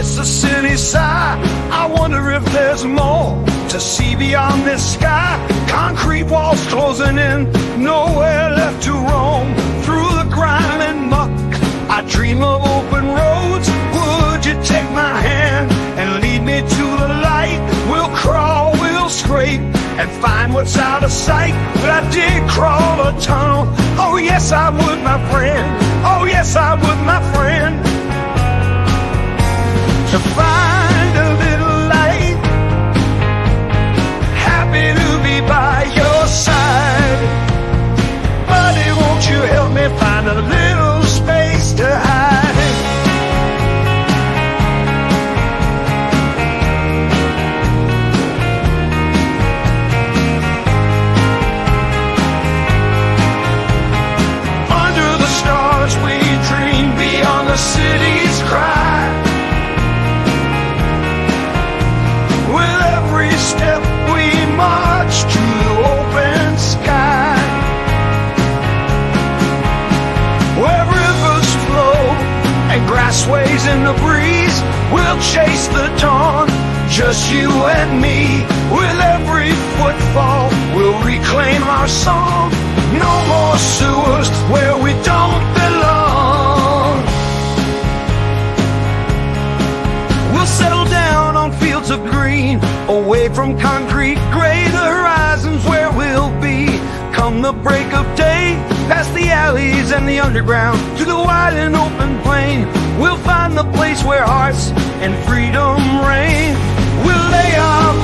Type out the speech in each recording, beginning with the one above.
It's the city side. I wonder if there's more to see beyond this sky. Concrete walls closing in, nowhere left to roam. Through the grime and muck, I dream of open roads. Would you take my hand and lead me to the light? We'll crawl, we'll scrape and find what's out of sight. But I did crawl a tunnel. Oh, yes, I would, my friend. Oh, yes, I would, my friend. To find a little light. Happy to be by your side. Buddy, won't you help me find a little step we march to the open sky. Where rivers flow and grass sways in the breeze, we'll chase the dawn. Just you and me, with every away from concrete gray, the horizons where we'll be. Come the break of day, past the alleys and the underground, to the wide and open plain. We'll find the place where hearts and freedom reign. We'll lay our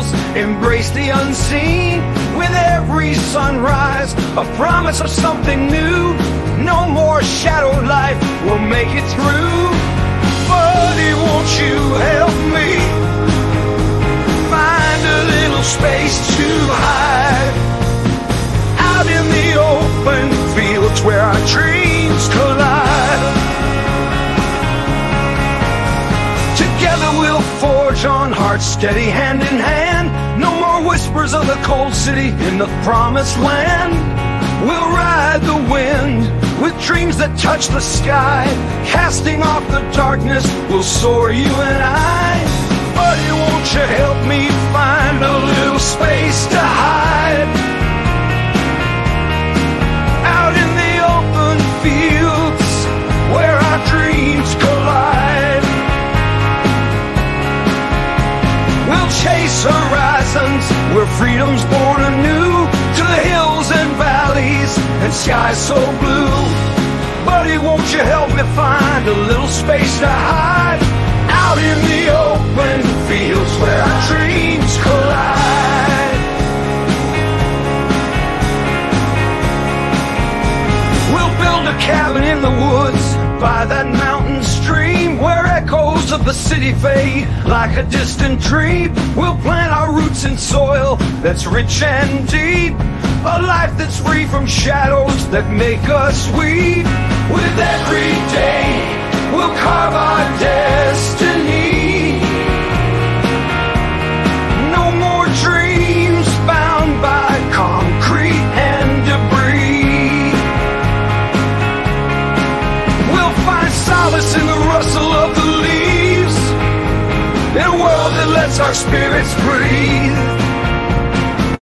tunnels, embrace the unseen. With every sunrise, a promise of something new. No more shadow life, we'll make it through. Buddy, won't you forge on, hearts steady hand in hand. No more whispers of the cold city in the promised land. We'll ride the wind with dreams that touch the sky. Casting off the darkness, we'll soar you and I. Buddy, won't you help me find a little space to hide? Chase horizons where freedom's born anew to the hills and valleys and skies so blue. Buddy, won't you help me find a little space to hide out in the open fields where our dreams collide? We'll build a cabin in the woods by that where the city fade like a distant dream. We'll plant our roots in soil that's rich and deep. A life that's free from shadows that make us weep. With every day, we'll carve our destiny. Our spirits breathe.